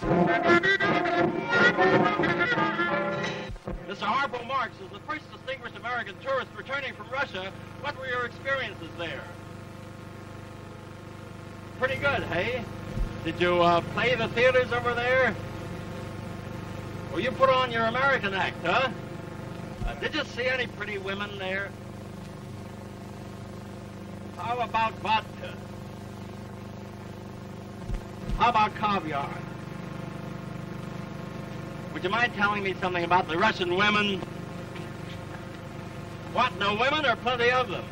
Mr. Harpo Marx, is the first distinguished American tourist returning from Russia, what were your experiences there? Pretty good, hey? Did you uh, play the theaters over there? Well, you put on your American act, huh? Uh, did you see any pretty women there? How about vodka? How about caviar? Would you mind telling me something about the Russian women? What, no women or plenty of them?